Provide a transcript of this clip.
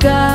buscar.